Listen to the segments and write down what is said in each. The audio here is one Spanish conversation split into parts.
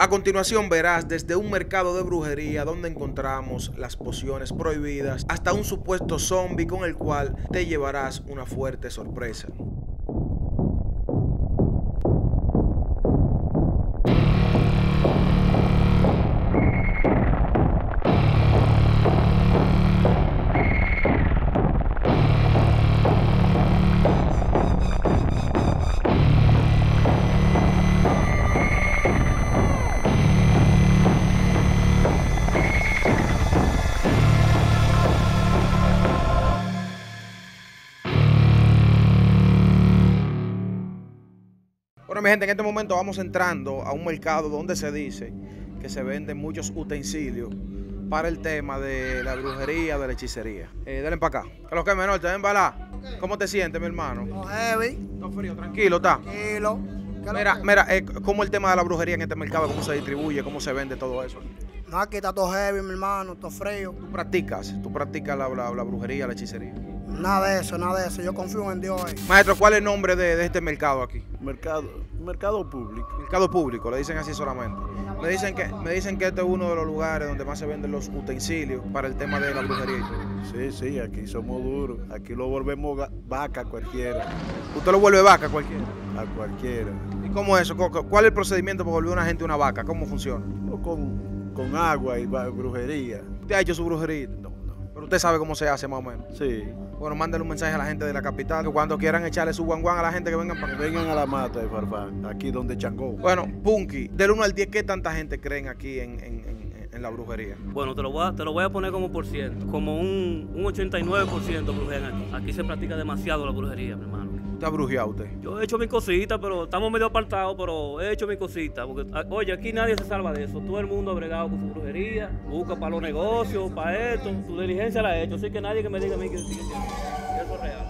A continuación verás desde un mercado de brujería donde encontramos las pociones prohibidas hasta un supuesto zombie con el cual te llevarás una fuerte sorpresa. Mi gente, en este momento vamos entrando a un mercado donde se dice que se venden muchos utensilios para el tema de la brujería, de la hechicería. Eh, denle para acá. ¿Qué es lo que es menor? ¿Te ven bala? ¿Cómo te sientes, mi hermano? No heavy, No frío, tranquilo, está. tranquilo. ¿Qué es lo Mira, que- mira, eh, ¿cómo el tema de la brujería en este mercado, cómo se distribuye, cómo se vende todo eso? No, aquí está todo heavy, mi hermano, todo frío. ¿Tú practicas? ¿Tú practicas la, la- la brujería, la hechicería? Nada de eso, nada de eso. Yo confío en Dios. eh. Maestro, ¿cuál es el nombre de, de este mercado aquí? Mercado, mercado público. Mercado público, le dicen así solamente. Me dicen que me dicen que este es uno de los lugares donde más se venden los utensilios para el tema de la brujería. Sí, sí, aquí somos duros. Aquí lo volvemos vaca cualquiera. Usted lo vuelve vaca cualquiera. A cualquiera. ¿Y cómo es eso? ¿Cu- cu- ¿Cuál es el procedimiento para volver a una gente una vaca? ¿Cómo funciona? Con, con agua y brujería. ¿Usted ha hecho su brujería? No, usted sabe cómo se hace más o menos. Sí. Bueno, mándale un mensaje a la gente de la capital que cuando quieran echarle su guanguán a la gente que vengan para Que vengan a la mata de Farfán, aquí donde Changó. Bueno, Punky, del 1 al 10, ¿qué tanta gente creen aquí en, en- en- en la brujería? Bueno, te lo, voy a, te lo voy a poner como por ciento, como un, un 89% brujean aquí. Aquí se practica demasiado la brujería, mi hermano. ¿Usted ha brujeado usted? Yo he hecho mi cosita, pero estamos medio apartados, pero he hecho mi cosita. Porque, ah, oye, aquí nadie se salva de eso. Todo el mundo ha bregado con su brujería, busca para los negocios, para esto. Su diligencia la ha hecho. Así que nadie que me diga a mí que, que- que- que eso es real.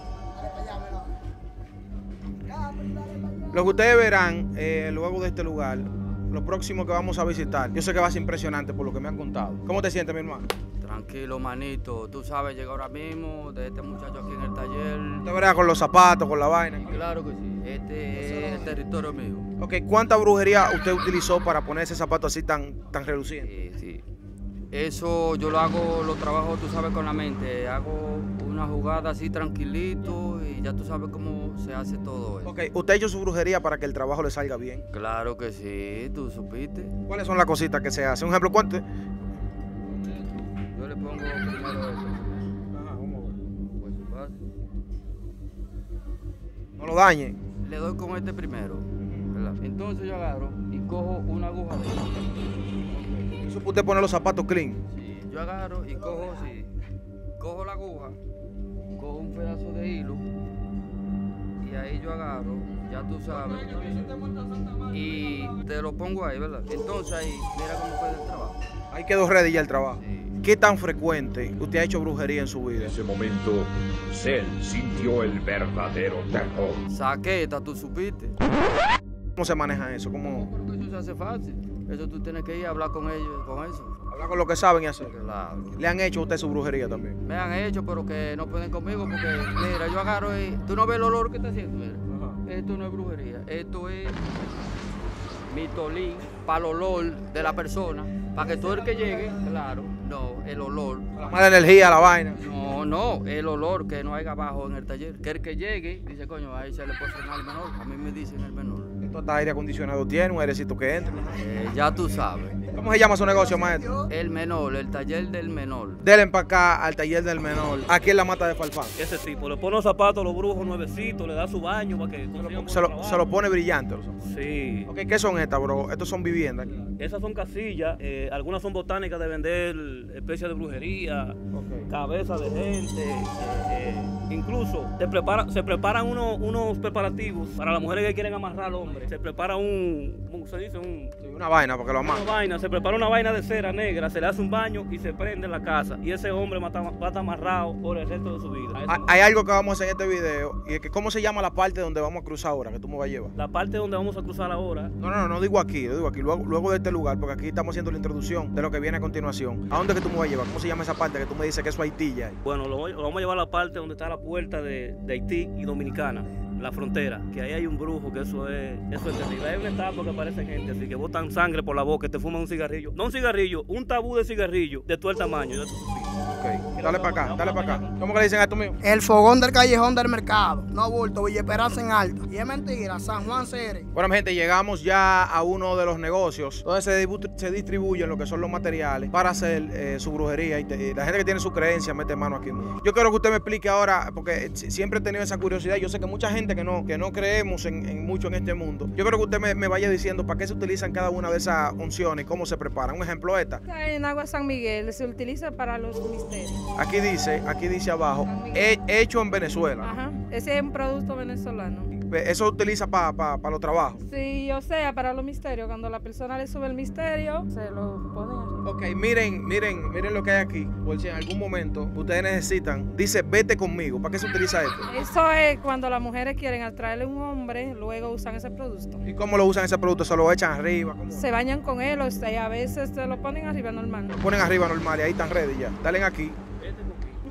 Lo que ustedes verán eh, luego de este lugar, lo próximo que vamos a visitar, yo sé que va a ser impresionante por lo que me han contado. ¿Cómo te sientes, mi hermano? Tranquilo, manito. Tú sabes, llega ahora mismo de este muchacho aquí en el taller. Usted verá con los zapatos, con la vaina. Claro que sí. Este es el territorio mío. Ok, ¿cuánta brujería usted utilizó para poner ese zapato así tan, tan reluciente? Sí, sí. Eso yo lo hago, lo trabajo, tú sabes, con la mente. Hago una jugada así tranquilito y ya tú sabes cómo se hace todo eso. Ok, ¿usted hecho su brujería para que el trabajo le salga bien? Claro que sí, tú supiste. ¿Cuáles son las cositas que se hacen? Un ejemplo, ¿cuánto? Yo le pongo primero eso. Pues su base. No lo dañe. Le doy con este primero. ¿verdad? Entonces yo agarro y cojo una aguja de esta. Usted poner los zapatos clean. Sí, yo agarro y cojo así, cojo la aguja, cojo un pedazo de hilo y ahí yo agarro, ya tú sabes, y te lo pongo ahí, ¿verdad? Entonces ahí, mira cómo queda el trabajo. Ahí quedó ready ya el trabajo. Sí. ¿Qué tan frecuente usted ha hecho brujería en su vida? En ese momento, Cell sintió el verdadero terror. Saqueta, tú supiste. ¿Cómo se maneja eso? ¿Cómo Porque eso se hace fácil. Eso tú tienes que ir a hablar con ellos, con eso. Hablar con lo que saben y hacer? Claro. ¿Le han hecho a usted su brujería también? Me han hecho, pero que no pueden conmigo porque, mira, yo agarro y tú no ves el olor que está haciendo, mira. Esto no es brujería, esto es mitolín para el olor de la persona, para que todo el que llegue, claro, no, el olor. La mala energía, la vaina. No, no, el olor que no haya abajo en el taller. Que el que llegue, dice, coño, ahí se le puede frenar el menor. A mí me dicen el menor. Esto hasta aire acondicionado tiene, un airecito que entra. Eh, ya tú sabes. ¿Cómo se llama su negocio, maestro? El menor, el taller del menor. Denle para acá al taller del menor, aquí en la mata de Falfán. Ese tipo, le pone los zapatos los brujos nuevecitos, le da su baño para que Se lo, se lo- trabajo. se lo pone brillante. los zapatos. Sí. Ok, ¿qué son estas, bro? Estos son viviendas. aquí. Esas son casillas, eh, algunas son botánicas de vender especies de brujería, cabeza de gente, eh, eh, incluso se, prepara, se preparan unos, unos preparativos para las mujeres que quieren amarrar al hombre. Se prepara un, ¿cómo se dice? Un, Una vaina porque lo una aman. vaina, se prepara una vaina de cera negra, se le hace un baño y se prende en la casa. Y ese hombre va a estar, amarrado por el resto de su vida. Hay- algo que vamos a hacer en este video y es que ¿cómo se llama la parte donde vamos a cruzar ahora que tú me vas a llevar? La parte donde vamos a cruzar ahora No, no, no, no digo aquí, lo digo aquí, luego, luego de este lugar, porque aquí estamos haciendo la introducción de lo que viene a continuación. ¿A dónde que tú me vas a llevar? ¿Cómo se llama esa parte que tú me dices que es Haití ya? Bueno, lo, lo vamos a llevar a la parte donde está la puerta de, Haití y Dominicana. la frontera, que ahí hay un brujo, que eso es, eso es terrible. Hay un estado porque aparece gente, así que botan sangre por la boca, te fuman un cigarrillo. No un cigarrillo, un tabú de cigarrillo de todo el tamaño. Ok, dale para acá, dale para acá. ¿Cómo que le dicen a esto mío? El fogón del callejón del mercado. No bulto, Villa Esperanza en alta. Y es mentira, San Juan Cere. Bueno, mi gente, llegamos ya a uno de los negocios donde se, distribuyen lo que son los materiales para hacer eh, su brujería. Y, te- y la gente que tiene su creencia mete mano aquí. Yo quiero que usted me explique ahora, porque si- siempre he tenido esa curiosidad. Yo sé que mucha gente que no, que no creemos en, en mucho en este mundo. Yo quiero que usted me, me vaya diciendo para qué se utilizan cada una de esas unciones y cómo se preparan. Un ejemplo, esta. En Agua San Miguel se utiliza para los Aquí dice, aquí dice abajo, he- hecho en Venezuela. Ajá. Ese es un producto venezolano. Eso utiliza para los trabajos. Sí, o sea, para los misterios. Cuando la persona le sube el misterio, se lo ponen arriba. Ok, miren, miren, miren lo que hay aquí. Por si en algún momento ustedes necesitan, dice vete conmigo. ¿Para qué se utiliza esto? Eso es cuando las mujeres quieren atraerle a un hombre, luego usan ese producto. ¿Y cómo lo usan ese producto? ¿Se lo echan arriba? ¿Cómo? Se bañan con él, o sea, a veces se lo ponen arriba normal. Lo ponen arriba normal y ahí están ready ya. Dale aquí.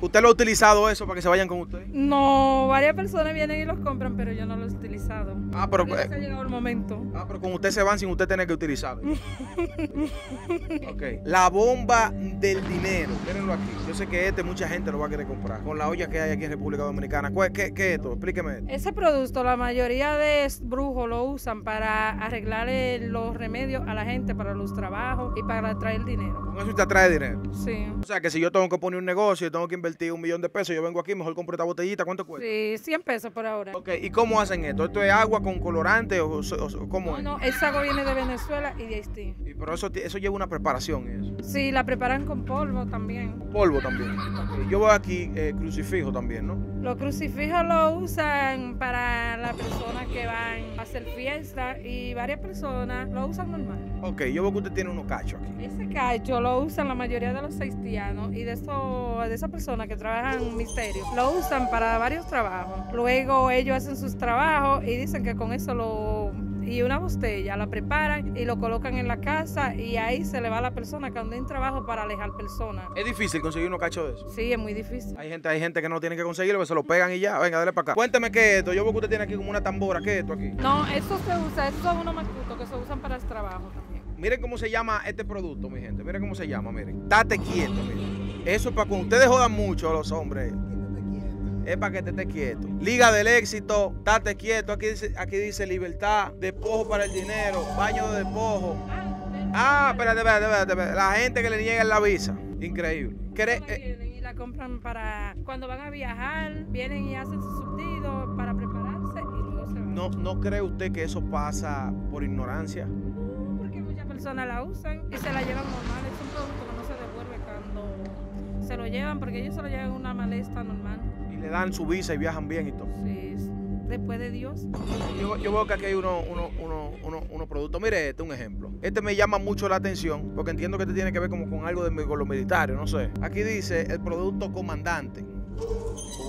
¿Usted lo ha utilizado eso para que se vayan con usted? No, varias personas vienen y los compran, pero yo no los he utilizado. Ah, pero, eh, se ha llegado el momento. Ah, pero con usted se van sin usted tener que utilizarlo. ok. La bomba del dinero. Mírenlo aquí. Yo sé que este mucha gente lo va a querer comprar. Con la olla que hay aquí en República Dominicana. ¿Cuál- ¿Qué, qué es esto? Explíqueme. Ese producto, la mayoría de brujos lo usan para arreglarle los remedios a la gente para los trabajos y para traer dinero. Con eso usted trae dinero. Sí. O sea que si yo tengo que poner un negocio tengo que invertir un millón de pesos, yo vengo aquí, mejor compro esta botellita. ¿Cuánto cuesta? Sí, 100 pesos por ahora. Ok, ¿y cómo hacen esto? ¿Esto es agua con colorante o, o- o- cómo No, es? no, esa agua viene de Venezuela y de Haití. Y pero eso, eso lleva una preparación eso. Sí, la preparan con polvo también. Polvo también. Yo veo aquí eh, crucifijo también, ¿no? Los crucifijos lo usan para las personas que van a hacer fiesta y varias personas lo usan normal. Ok, yo veo que usted tiene unos cachos aquí. Ese cacho lo usan la mayoría de los haitianos y de, eso, de esas personas que trabajan en misterio. Lo usan para varios trabajos. Luego ellos hacen sus trabajos y dicen que con eso lo... Y una botella la preparan y lo colocan en la casa y ahí se le va a la persona cuando hay un trabajo para alejar personas. Es difícil conseguir unos cachos de eso. Sí, es muy difícil. Hay gente, hay gente que no tiene que conseguirlo, que se lo pegan y ya. Venga, dale para acá. Cuénteme qué es esto. Yo veo que usted tiene aquí como una tambora. ¿Qué es esto aquí? No, eso se usa, esos son unos macutos que se usan para el trabajo también. Miren cómo se llama este producto, mi gente. Miren cómo se llama, miren. Date quieto, miren. Eso es para cuando ustedes jodan mucho a los hombres. Es para que te estés quieto. Liga del éxito, date quieto. Aquí dice, aquí dice libertad, despojo para el dinero, baño de despojo. Ah, espérate, espérate, espérate, espérate. La gente que le niegan la visa. Increíble. ¿Cree- Personas eh, vienen y la compran para cuando van a viajar, vienen y hacen su surtido para prepararse y luego se van. no, ¿No cree usted que eso pasa por ignorancia? No, porque muchas personas la usan y se la llevan normal. Es un producto se lo llevan porque ellos se lo llevan en una maleta normal. Y le dan su visa y viajan bien y todo. Sí, es después de Dios. Yo, yo veo que aquí hay unos uno, uno, uno, productos. Mire este, un ejemplo. Este me llama mucho la atención porque entiendo que este tiene que ver como con algo de con los militares, no sé. Aquí dice el producto comandante.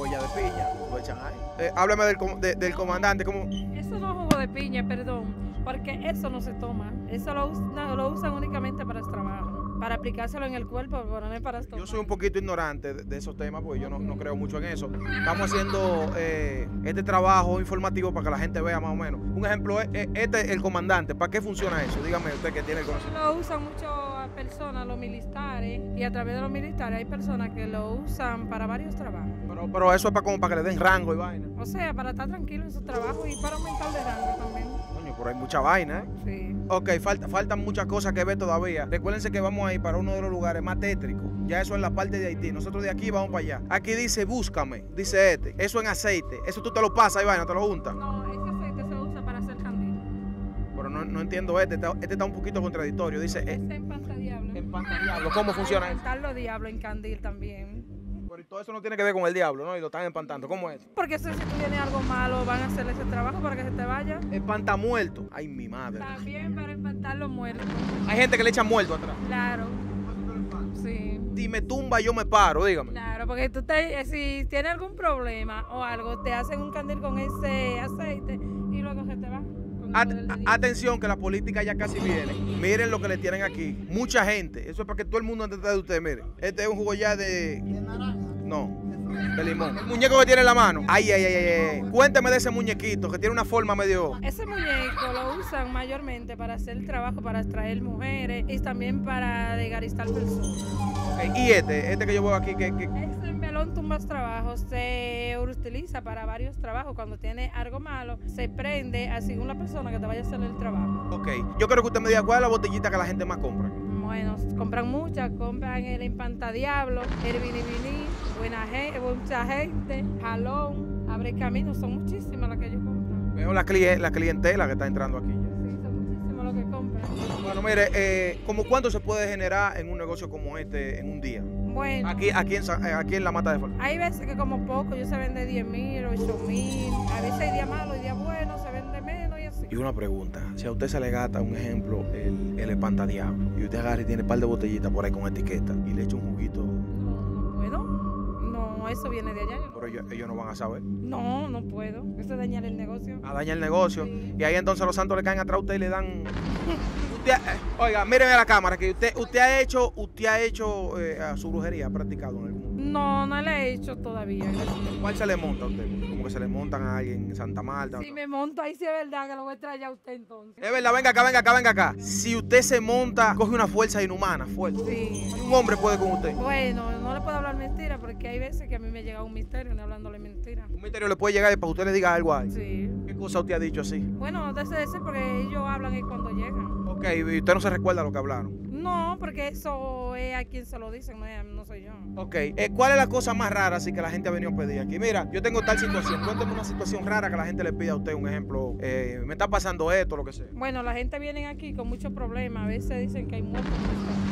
Huella de piña, lo echan ahí. Eh, háblame del, de- del comandante, como Eso no es jugo de piña, perdón, porque eso no se toma. Eso lo, usa- lo usan únicamente para el trabajo, para aplicárselo en el cuerpo, pero no es para esto. yo soy un poquito ignorante de, de esos temas porque yo no, no creo mucho en eso. Estamos haciendo eh, este trabajo informativo para que la gente vea más o menos. Un ejemplo es eh, este, el comandante. ¿Para qué funciona eso? Dígame usted que tiene el conocimiento. Lo usan mucho personas, los militares, y a través de los militares hay personas que lo usan para varios trabajos. Pero, pero eso es para, como para que le den rango y vaina. O sea, para estar tranquilo en su trabajo y para aumentar de rango también. Pero hay mucha vaina, ¿eh? Sí. Ok, falta, faltan muchas cosas que ver todavía. Recuérdense que vamos a ir para uno de los lugares más tétricos. Ya eso en la parte de Haití. Nosotros de aquí vamos para allá. Aquí dice búscame, dice este. Eso en aceite. Eso tú te lo pasas y vaina, te lo juntas. No, ese aceite se usa para hacer candil. Pero no, no entiendo este. Está- Este está un poquito contradictorio. Dice eh, Ese en pasta diablo. en panta diablo. ¿Cómo funciona eso? los diablo en candil también. Todo eso no tiene que ver con el diablo, ¿no? Y lo están empantando. ¿Cómo es? Porque si si tú tienes algo malo, van a hacer ese trabajo para que se te vaya. Espanta muerto. Ay, mi madre. También para espantar los muertos. Hay gente que le echa muerto atrás. Claro. Sí. Si me tumba, yo me paro, dígame. Claro, porque tú te, eh, si tienes algún problema o algo, te hacen un candil con ese aceite y luego se te va. At- atención que la política ya casi viene. Miren lo que le tienen aquí. Mucha gente. Eso es para que todo el mundo entienda de ustedes. Miren. Este es un jugo ya de. No. De limón. El muñeco que tiene en la mano. Ay, ay, ay, ay. Cuénteme de ese muñequito que tiene una forma medio. Ese muñeco lo usan mayormente para hacer el trabajo, para extraer mujeres y también para degaristar personas. Ok, Y este, este que yo veo aquí, que, que- Este melón tumbas trabajos se utiliza para varios trabajos. Cuando tiene algo malo, se prende a según la persona que te vaya a hacer el trabajo. Ok, yo quiero que usted me diga cuál es la botellita que la gente más compra. Bueno, compran muchas, compran el Diablo, el Vini Vini, buena gente, mucha gente, jalón, abre camino, son muchísimas las que ellos compran. Veo la, la clientela que está entrando aquí. Sí, son muchísimas las que compran. Bueno, mire, eh, ¿cómo cuánto se puede generar en un negocio como este en un día? Bueno, Aquí, aquí, en, eh, aquí en la Mata de Fal. hay veces que como poco, yo se vende 10 mil, 8 mil, a veces hay días malos, hay días buenos, se vende menos y así. Y una pregunta, si a usted se le gasta, un ejemplo, el, el espantadiablo, y usted agarra y tiene un par de botellitas por ahí con etiqueta, y le echa un juguito, No, no puedo. No, eso viene de allá. pero ellos, ellos no van a saber. No, no puedo. Eso es dañar el negocio. A dañar el negocio. Sí. Y ahí entonces los santos le caen atrás a usted y le dan... Usted, oiga, míreme a la cámara, que usted, usted ha hecho, usted ha hecho eh, su brujería, ha practicado en algún momento. No, no le he hecho todavía. ¿Cuál se le monta a usted? Como que se le montan a alguien en Santa Marta. Si me monto ahí, sí es verdad que lo voy a traer a usted entonces. Es verdad, venga acá, venga acá, venga acá. Si usted se monta, coge una fuerza inhumana, fuerte. Sí. Un hombre puede con usted. Bueno, no le puedo hablar mentira porque hay veces que a mí me llega un misterio no hablándole mentira. Un misterio le puede llegar y para que usted le diga algo a alguien. Sí. ¿Qué cosa usted ha dicho así? Bueno, desde ese porque ellos hablan es cuando llegan. Ok, y usted no se recuerda lo que hablaron. No, porque eso es a quien se lo dicen, no, es- no soy yo. Ok, eh, ¿cuál es la cosa más rara así que la gente ha venido a pedir aquí? Mira, yo tengo tal situación. Cuénteme una situación rara que la gente le pide a usted. Un ejemplo, eh, me está pasando esto, lo que sea. Bueno, la gente viene aquí con muchos problemas. A veces dicen que hay muertos están buscando.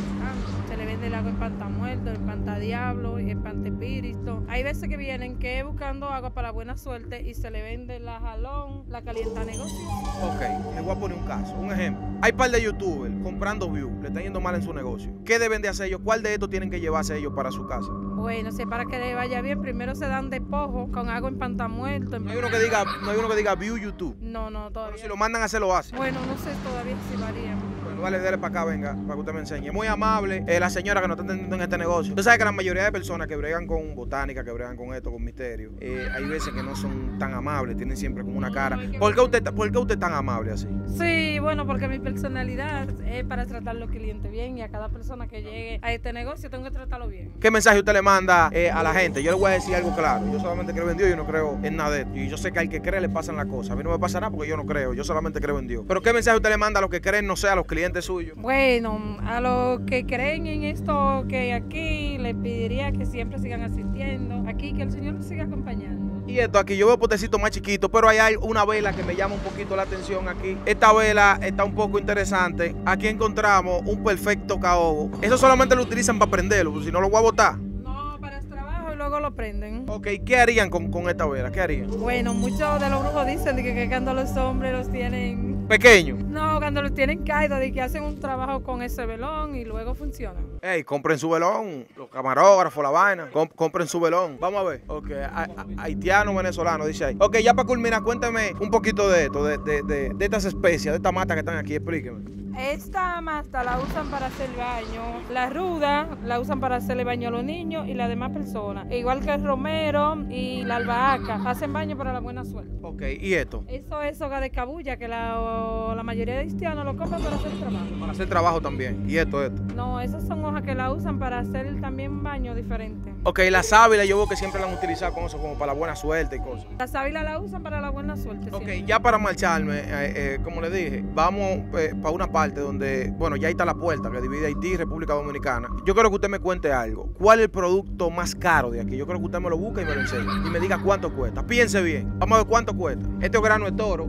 Se le vende el agua en pantamuerto, en pantadiablo, en pantepíristo. Hay veces que vienen que buscando agua para buena suerte y se le vende la jalón, la calienta negocio. Ok, le voy a poner un caso, un ejemplo. Hay par de youtubers comprando views, le está yendo mal en su negocio. ¿Qué deben de hacer ellos? ¿Cuál de estos tienen que llevarse ellos para su casa? Bueno, si es para que le vaya bien, primero se dan de pojo con agua en pantamuerto. en No hay uno que diga, no hay uno que diga view YouTube. No, no, Pero todavía. si lo mandan a hacer, lo hace. Bueno, no sé todavía si varía. Dale, dale para acá, venga, para que usted me enseñe. Muy amable, eh, la señora que nos está atendiendo en este negocio. Usted sabe que la mayoría de personas que bregan con botánica, que bregan con esto, con misterio, eh, hay veces que no son tan amables, tienen siempre como una cara. ¿Por qué usted, por qué usted es tan amable así? Sí, bueno, porque mi personalidad es para tratar a los clientes bien y a cada persona que llegue a este negocio tengo que tratarlo bien. ¿Qué mensaje usted le manda eh, a la gente? Yo le voy a decir algo claro. Yo solamente creo en Dios y no creo en nada de esto. Y yo sé que al que cree le pasan las cosas. A mí no me pasa nada porque yo no creo. Yo solamente creo en Dios. Pero ¿qué mensaje usted le manda a los que creen, no sé, a los clientes suyos? Bueno, a los que creen en esto que aquí, les pediría que siempre sigan asistiendo. Aquí, que el Señor nos siga acompañando. Y esto aquí, yo veo potecitos más chiquitos, pero ahí hay una vela que me llama un poquito la atención aquí. Esta vela está un poco interesante. Aquí encontramos un perfecto caobo. Eso solamente lo utilizan para prenderlo, porque si no lo voy a botar. No, para el trabajo y luego lo prenden. Ok, ¿qué harían con, con esta vela? ¿Qué harían? Bueno, muchos de los brujos dicen que, que cuando los hombres los tienen... Pequeño. No, cuando los tienen caídos, de que hacen un trabajo con ese velón y luego funciona. Ey, compren su velón, los camarógrafos, la vaina, com- compren su velón. Vamos a ver. Ok, ha- ha- haitiano, venezolano, dice ahí. Ok, ya para culminar, cuéntame un poquito de esto, de, de, de, de estas especies, de estas matas que están aquí, explíqueme. Esta masta la usan para hacer baño. La ruda la usan para hacerle baño a los niños y las demás personas. Igual que el romero y la albahaca. Hacen baño para la buena suerte. Ok, ¿y esto? Eso es hoga de cabulla que la, la mayoría de haitianos lo compran para hacer trabajo. Para hacer trabajo también. ¿Y esto, esto? No, esas son hojas que la usan para hacer también baño diferente. Ok, la sábila yo veo que siempre la han utilizado con eso, como para la buena suerte y cosas. La sábila la usan para la buena suerte. Ok, siempre. ya para marcharme, eh, eh, como le dije, vamos para una parte donde, bueno, ya ahí está la puerta que divide Haití y República Dominicana. Yo quiero que usted me cuente algo. ¿Cuál es el producto más caro de aquí? Yo creo que usted me lo busque y me lo enseñe. Y me diga cuánto cuesta. Piense bien. Vamos a ver cuánto cuesta. Este es grano de toro.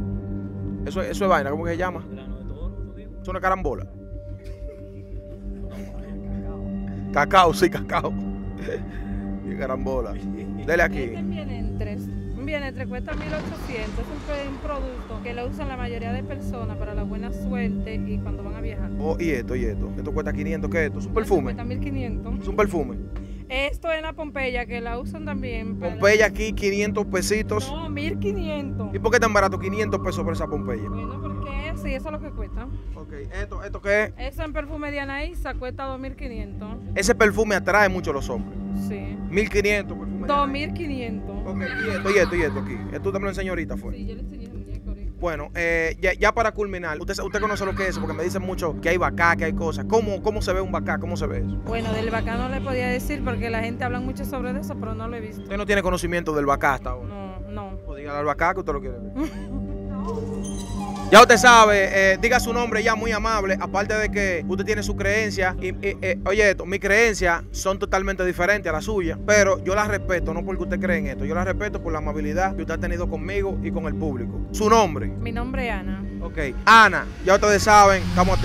Eso, eso es vaina, ¿cómo que se llama? Grano de toro. Es una carambola. Cacao, sí, cacao. Y carambola. Dele aquí. Este viene en tres. Un vientre cuesta 1800. Es un producto que lo usan la mayoría de personas para la buena suerte y cuando van a viajar. Oh, y esto, y esto. Esto cuesta 500, ¿qué es esto? ¿Es un perfume? Cuesta 1500. Es un perfume. Esto es la Pompeya que la usan también. para- Pompeya aquí, 500 pesitos. No, 1500. ¿Y por qué tan barato? 500 pesos por esa Pompeya. Bueno, porque sí, eso es lo que cuesta. Ok, ¿esto, esto qué es? Eso en perfume de Anaísa cuesta 2500. Ese perfume atrae mucho a los hombres. Sí. 1500 perfumes de Nike. 2500. Ok, y esto, y esto, y esto aquí. Esto también lo enseñó ahorita, fue. Sí, yo le enseñé el muñeco ahorita. Bueno, eh, ya, ya para culminar, usted, usted conoce lo que es eso, porque me dicen mucho que hay vacá, que hay cosas. ¿Cómo, ¿Cómo se ve un vacá? ¿Cómo se ve eso? Bueno, del bacán no le podía decir porque la gente habla mucho sobre eso, pero no lo he visto. Usted no tiene conocimiento del vacá hasta ahora. No, no. Pues dígale al vacá que usted lo quiere ver. Ya usted sabe, eh, diga su nombre ya muy amable, aparte de que usted tiene su creencia. Y, y, eh, oye, esto, mis creencias son totalmente diferentes a las suyas, pero yo las respeto, no porque usted cree en esto, yo las respeto por la amabilidad que usted ha tenido conmigo y con el público. Su nombre. Mi nombre es Ana. Ok. Ana, ya ustedes saben, estamos a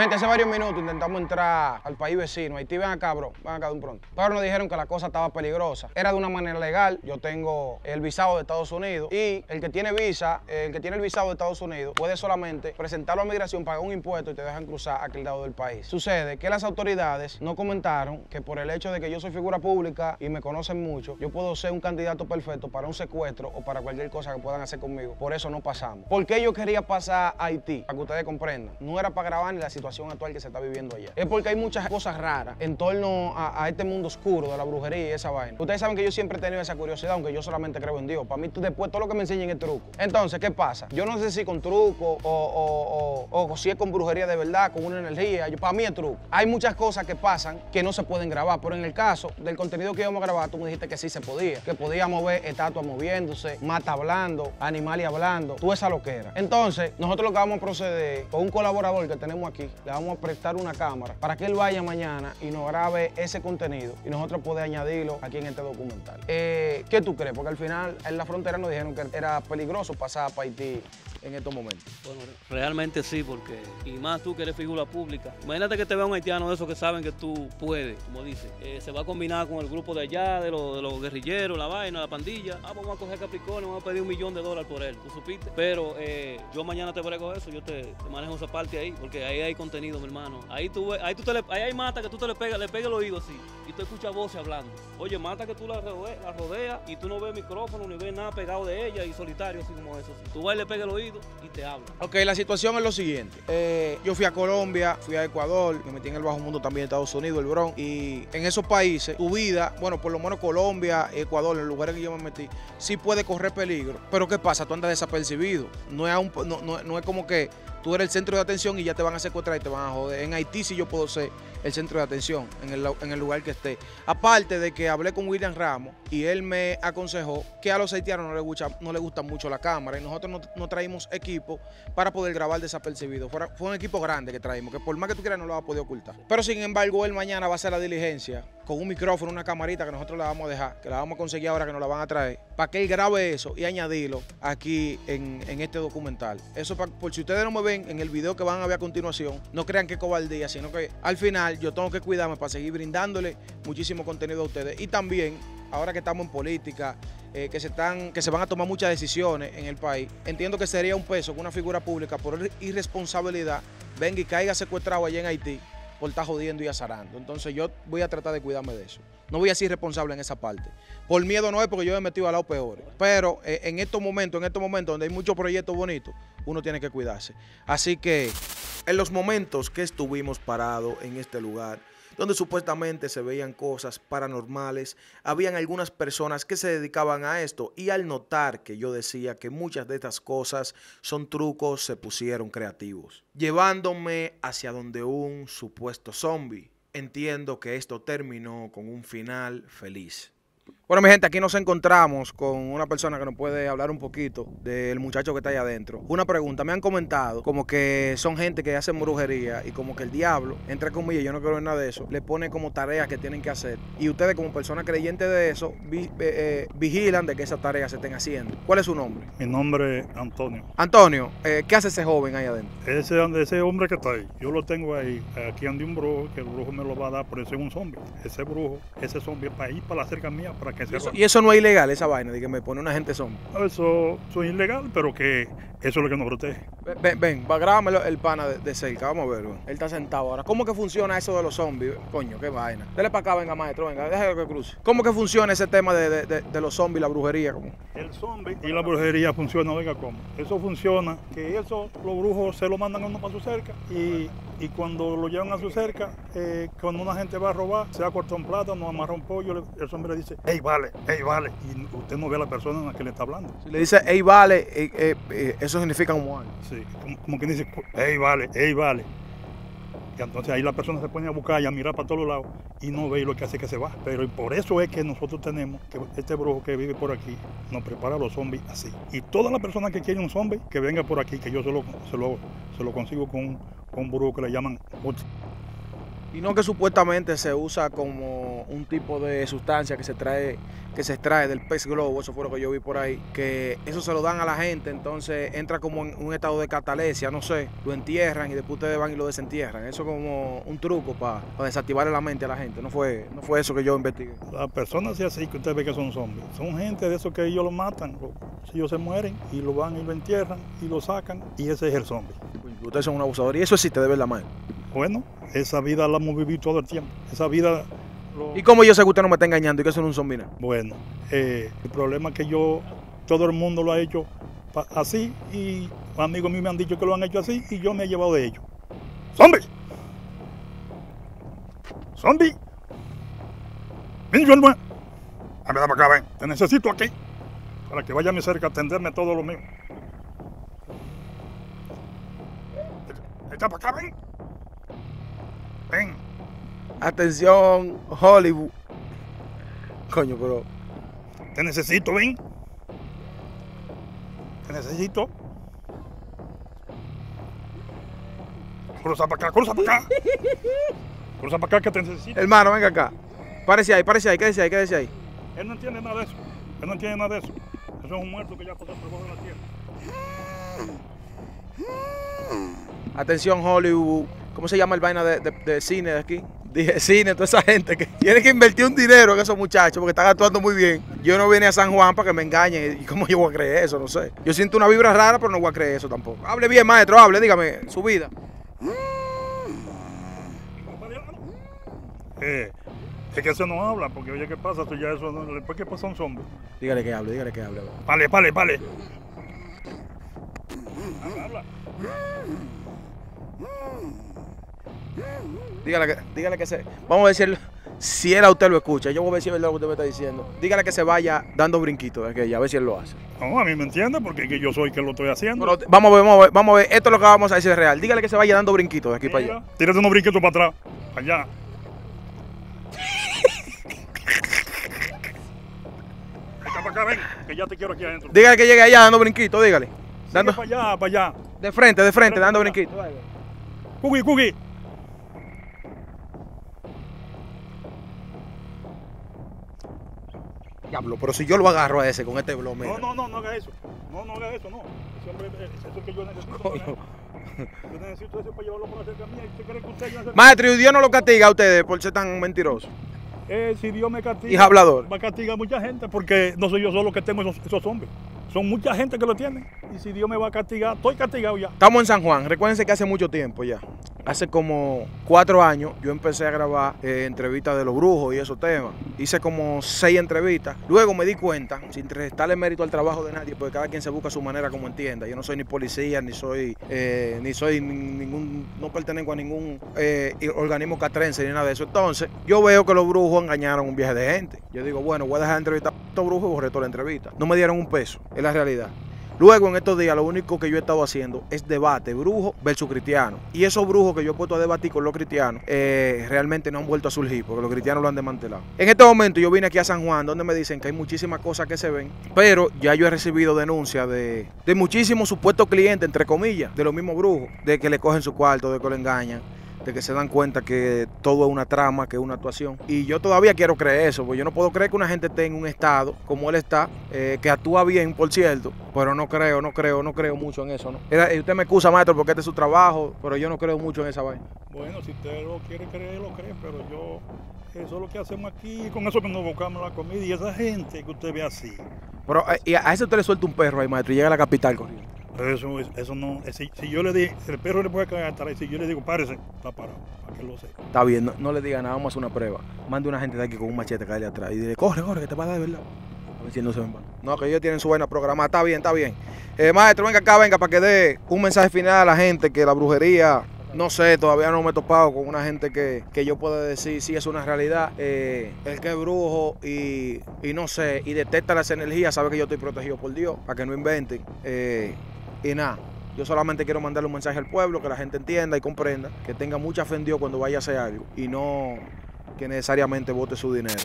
gente, hace varios minutos intentamos entrar al país vecino. Haití, ven acá, bro. Ven acá de un pronto. Pero nos dijeron que la cosa estaba peligrosa. Era de una manera legal. Yo tengo el visado de Estados Unidos. Y el que tiene visa, el que tiene el visado de Estados Unidos, puede solamente presentarlo a migración, pagar un impuesto y te dejan cruzar a aquel lado del país. Sucede que las autoridades no comentaron que por el hecho de que yo soy figura pública y me conocen mucho, yo puedo ser un candidato perfecto para un secuestro o para cualquier cosa que puedan hacer conmigo. Por eso no pasamos. ¿Por qué yo quería pasar a Haití? Para que ustedes comprendan. No era para grabar ni la situación actual que se está viviendo allá. Es porque hay muchas cosas raras en torno a, este mundo oscuro de la brujería y esa vaina. Ustedes saben que yo siempre he tenido esa curiosidad, aunque yo solamente creo en Dios. Para mí, después todo lo que me enseñen es truco. Entonces, ¿qué pasa? Yo no sé si con truco o, o- o- o si es con brujería de verdad, con una energía. Para mí es truco. Hay muchas cosas que pasan que no se pueden grabar, pero en el caso del contenido que íbamos a grabar, tú me dijiste que sí se podía, que podíamos ver estatuas moviéndose, mata hablando, animales hablando, tú esa lo que era. Entonces, nosotros lo que vamos a proceder con un colaborador que tenemos aquí, le vamos a prestar una cámara para que él vaya mañana y nos grabe ese contenido y nosotros podemos añadirlo aquí en este documental. Eh, ¿Qué tú crees? Porque al final en la frontera nos dijeron que era peligroso pasar para Haití en estos momentos. Bueno, realmente sí, porque, y más tú que eres figura pública. Imagínate que te vea un haitiano de esos que saben que tú puedes, como dice. Eh, se va a combinar con el grupo de allá, de, los- guerrilleros, la vaina, la pandilla. Ah, vamos a coger Capricornio, vamos a pedir un millón de dólares por él, ¿tú supiste? Pero eh, yo mañana te brego eso, yo te, te manejo esa parte ahí, porque ahí hay contenido, mi hermano. Ahí tú ahí tú te le, ahí hay mata que tú te le pegas, le pegas el oído así, y tú escuchas voces hablando. Oye, mata que tú la, rodea- rodeas y tú no ves micrófono ni ves nada pegado de ella y solitario así como eso. así. Tú vas y le pegas el oído y te habla. Ok, la situación es lo siguiente. Eh, yo fui a Colombia, fui a Ecuador, me metí en el bajo mundo también de Estados Unidos, el Bronx. Y en esos países, tu vida, bueno, por lo menos Colombia, Ecuador, en los lugares que yo me metí, sí puede correr peligro. Pero ¿qué pasa? Tú andas desapercibido. No es, un- no, no- no es como que tú eres el centro de atención y ya te van a secuestrar y te van a joder. En Haití sí yo puedo ser el centro de atención, en el, en el lugar que esté. Aparte de que hablé con William Ramos y él me aconsejó que a los haitianos no les gusta, no les gusta mucho la cámara y nosotros no, no traímos equipo para poder grabar desapercibido. Fuera- fue un equipo grande que traímos, que por más que tú quieras no lo va a poder ocultar. Pero sin embargo, él mañana va a hacer la diligencia con un micrófono, una camarita que nosotros le vamos a dejar, que la vamos a conseguir ahora que nos la van a traer, para que él grabe eso y añadirlo aquí en, en este documental. Eso pa- por si ustedes no me ven en el video que van a ver a continuación, no crean que cobardía, sino que al final yo tengo que cuidarme para seguir brindándole muchísimo contenido a ustedes. Y también, ahora que estamos en política, eh, que, se están, que se van a tomar muchas decisiones en el país, entiendo que sería un peso que una figura pública por irresponsabilidad venga y caiga secuestrado allá en Haití por estar jodiendo y azarando. Entonces yo voy a tratar de cuidarme de eso. No voy a ser responsable en esa parte. Por miedo no es porque yo me he metido al lado peor. Pero eh, en estos momentos, en estos momentos donde hay muchos proyectos bonitos, uno tiene que cuidarse. Así que en los momentos que estuvimos parados en este lugar, donde supuestamente se veían cosas paranormales, habían algunas personas que se dedicaban a esto y al notar que yo decía que muchas de estas cosas son trucos, se pusieron creativos, llevándome hacia donde un supuesto zombie. Entiendo que esto terminó con un final feliz. Bueno, mi gente, aquí nos encontramos con una persona que nos puede hablar un poquito del muchacho que está ahí adentro. Una pregunta, me han comentado como que son gente que hacen brujería y como que el diablo, entre comillas, yo no creo en nada de eso, le pone como tareas que tienen que hacer. Y ustedes como personas creyentes de eso, vi- eh, eh, vigilan de que esas tareas se estén haciendo. ¿Cuál es su nombre? Mi nombre es Antonio. Antonio, eh, ¿qué hace ese joven ahí adentro? Ese, ese hombre que está ahí, yo lo tengo ahí. Aquí ande un brujo, que el brujo me lo va a dar, pero ese es un zombie. Ese brujo, ese zombie, para ir para la cerca mía, para que Y se eso, y eso no es ilegal, esa vaina, de que me pone una gente zombie. Eso, eso es ilegal, pero que eso es lo que nos protege. Ven, ven, va, grábamelo el pana de, de cerca, vamos a ver. ven. Él está sentado ahora. ¿Cómo que funciona eso de los zombies? Coño, qué vaina. Dele para acá, venga, maestro, venga, déjalo que cruce. ¿Cómo que funciona ese tema de, de- de- de los zombies, la brujería? ¿Cómo? El zombie y la brujería funciona, oiga cómo. Eso funciona, que eso los brujos se lo mandan a uno para su cerca y, y cuando lo llevan a su cerca, eh, cuando una gente va a robar, sea cortó un plátano, amarra un pollo, el zombie le dice, hey, vale, hey, vale. Y usted no ve a la persona en la que le está hablando. Si le dice, hey, vale, eh, eh, eso significa como algo. Sí, como, como que dice, hey, vale, hey, vale. Y entonces ahí la persona se pone a buscar y a mirar para todos lados y no ve lo que hace que se va. Pero por eso es que nosotros tenemos que este brujo que vive por aquí nos prepara a los zombies así. Y toda la persona que quiere un zombie, que venga por aquí, que yo se lo, se lo, se lo consigo con, con un brujo que le llaman. Y no que supuestamente se usa como un tipo de sustancia que se trae, que se extrae del pez globo, eso fue lo que yo vi por ahí, que eso se lo dan a la gente, entonces entra como en un estado de catalesia, no sé, lo entierran y después ustedes van y lo desentierran. Eso como un truco para desactivar la mente a la gente, no fue, no fue eso que yo investigué. Las personas así, así que usted ve que son zombies, son gente de esos que ellos lo matan, si ellos se mueren y lo van y lo entierran y lo sacan y ese es el zombie. Ustedes son un abusador y eso existe de verdad, man. Bueno, esa vida la hemos vivido todo el tiempo. Esa vida... lo- ¿Y cómo yo sé que usted no me está engañando y que eso no es un zombie? Bueno, eh, el problema es que yo, todo el mundo lo ha hecho así y amigos míos me han dicho que lo han hecho así y yo me he llevado de ellos. ¡Zombie! ¡Zombie! Ven, Joel, ven. Para acá, ven. Te necesito aquí para que vaya a mi cerca a atenderme todo lo mío. Echa para acá, ven. Ven. Atención, Hollywood. Coño, pero Te necesito, ven. Te necesito. Cruza para acá, cruza para acá. Cruza para acá que te necesito. hermano, venga acá. Párese ahí, párese ahí, quédese ahí, quédese ahí. Él no entiende nada de eso. Él no entiende nada de eso. Eso es un muerto que ya pasó por de la tierra. Atención, Hollywood. ¿Cómo se llama el vaina de, de- de cine de aquí? Dije cine, toda esa gente que tiene que invertir un dinero en esos muchachos porque están actuando muy bien. Yo no vine a San Juan para que me engañen. ¿Y cómo yo voy a creer eso? No sé. Yo siento una vibra rara, pero no voy a creer eso tampoco. Hable bien, maestro, hable, dígame su vida. Eh, es que eso no habla, porque oye, ¿qué pasa? Eso ya eso, no- después que pasa un zombie. Dígale que hable, dígale que hable. Vale, vale, vale. Habla, habla. Dígale que, dígale que se. Vamos a ver si él, a usted lo escucha. Yo voy a ver si es verdad lo que usted me está diciendo. Dígale que se vaya dando brinquitos de aquella, a ver si él lo hace. No, a mí me entiende porque es que yo soy que lo estoy haciendo. Pero vamos a ver, vamos a ver, vamos a ver. Esto es lo que vamos a decir es real. Dígale que se vaya dando brinquitos de aquí para allá. Tírate unos brinquitos para atrás. Para allá. Acá, ven, que ya te quiero aquí adentro. Dígale que llegue allá dando brinquitos, dígale. Sigue Dando, para allá, para allá. de frente, de frente, dando brinquitos. Cookie, cookie. Diablo, pero si yo lo agarro a ese con este blog, mira. No, no, no, no haga eso. No, no haga eso, no. Ese hombre, eh, eso es lo que yo necesito. Yo necesito eso para llevarlo por la cerca mía. ¿Usted cree que usted ya Maestro, ¿y Dios no lo castiga a ustedes por ser tan mentirosos? Eh, si Dios me castiga, Y hablador. va a castigar a mucha gente porque no soy yo solo que tengo esos, esos hombres. Son mucha gente que lo tienen. Y si Dios me va a castigar, estoy castigado ya. Estamos en San Juan. Recuérdense que hace mucho tiempo ya. Hace como cuatro años yo empecé a grabar eh, entrevistas de los brujos y esos temas. Hice como seis entrevistas. Luego me di cuenta, sin restarle mérito al trabajo de nadie, porque cada quien se busca su manera como entienda. Yo no soy ni policía, ni soy, eh, ni soy ni- ningún, no pertenezco a ningún eh, organismo catrense ni nada de eso. Entonces, yo veo que los brujos engañaron un viaje de gente. Yo digo, bueno, voy a dejar de entrevistar a estos brujos y borré toda la entrevista. No me dieron un peso, es la realidad. Luego, en estos días, lo único que yo he estado haciendo es debate brujo versus cristiano. Y esos brujos que yo he puesto a debatir con los cristianos eh, realmente no han vuelto a surgir porque los cristianos lo han desmantelado. En este momento, yo vine aquí a San Juan, donde me dicen que hay muchísimas cosas que se ven, pero ya yo he recibido denuncias de, de muchísimos supuestos clientes, entre comillas, de los mismos brujos, de que le cogen su cuarto, de que lo engañan de que se dan cuenta que todo es una trama, que es una actuación. Y yo todavía quiero creer eso, porque yo no puedo creer que una gente esté en un estado como él está, eh, que actúa bien, por cierto, pero no creo, no creo, no creo mucho en eso, ¿no? Era- y usted me excusa, maestro, porque este es su trabajo, pero yo no creo mucho en esa vaina. Bueno, si usted lo quiere creer, lo cree, pero yo, eso es lo que hacemos aquí, con eso que nos buscamos la comida y esa gente que usted ve así. Pero eh, y a ese usted le suelta un perro ahí, maestro, y llega a la capital corriendo. Eso, es- eso no, si, si yo le digo, el perro le puede cagar atrás, si yo le digo, párese, está parado, para que lo sepa. Está bien, no, no le diga nada, vamos a hacer una prueba. Mande una gente de aquí con un machete caerle atrás y dile, corre, corre, que te va a dar de verdad. A ver si no se ven No, que ellos tienen su vaina programada. Está bien, está bien. Eh, maestro, venga acá, venga, para que dé un mensaje final a la gente que la brujería, no sé, todavía no me he topado con una gente que, que yo pueda decir si es una realidad. Eh, el que es brujo y, y no sé, y detecta las energías, sabe que yo estoy protegido por Dios, para que no inventen. Eh, y nada. Yo solamente quiero mandarle un mensaje al pueblo, que la gente entienda y comprenda, que tenga mucha fe en Dios cuando vaya a hacer algo y no que necesariamente vote su dinero.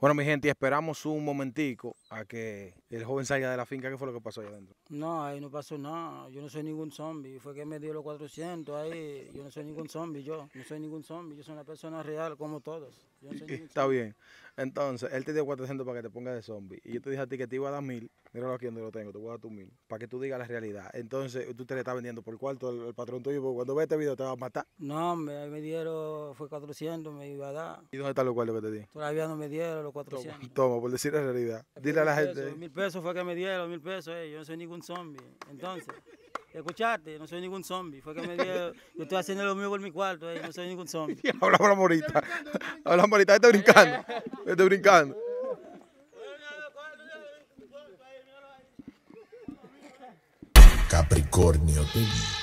Bueno, mi gente, y esperamos un momentico a que el joven salga de la finca. ¿Qué fue lo que pasó ahí adentro? No, ahí no pasó nada. Yo no soy ningún zombie. Fue que me dio los 400 ahí. Yo no soy ningún zombie, yo. No soy ningún zombie. Yo soy una persona real como todos. Yo no soy ningún Está bien. Entonces, él te dio 400 para que te pongas de zombie. Y yo te dije a ti que te iba a dar mil. Míralo aquí donde lo tengo, te voy a dar tu mil. Para que tú digas la realidad. Entonces, tú te le estás vendiendo por cuarto al, al patrón tuyo, porque cuando ve este video te va a matar. No, hombre, ahí me dieron, fue 400, me iba a dar. ¿Y dónde están los cuartos que te di? Todavía no me dieron los 400. Toma, por decir la realidad. Dile a la gente. Mil pesos fue que me dieron, mil pesos, eh, yo no soy ningún zombie. Entonces, escuchaste, no soy ningún zombie. Fue que me dieron, yo estoy haciendo lo mío por mi cuarto, eh, no soy ningún zombie. Hablamos ahorita. Hablamos ahorita. Este brincando. Este brincando. Capricornio TV.